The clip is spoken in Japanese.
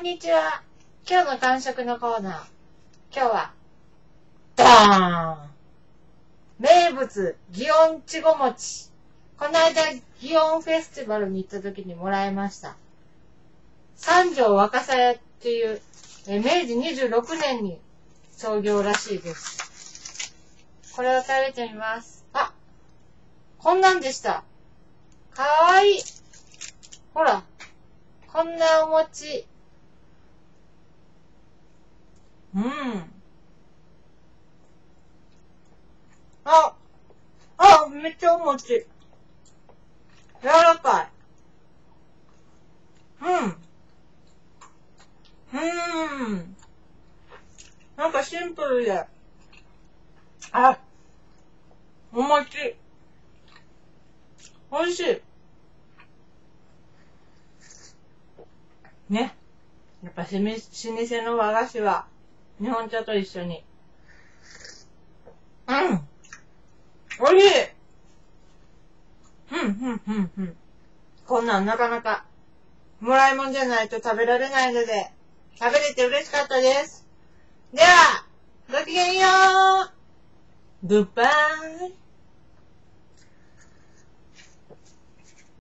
んにちは。今日の完食のコーナー。今日は、ダーン名物、祇園ちご餅。この間、祇園フェスティバルに行った時にもらいました。三条若狭屋っていう、明治26年に創業らしいです。これを食べてみます。あこんなんでした。かわいい。ほら。こんなお餅。うん。あ、あ、めっちゃお餅。柔らかい。うん。うーん。なんかシンプルで。あ、お餅。美味しい。ね。やっぱしみ、老舗の和菓子は、日本茶と一緒に。うん。美味しい。うん、うん、うん、うん。こんなんなかなか、もらいもんじゃないと食べられないので、食べれて嬉しかったです。では、ごきげんようグッバイ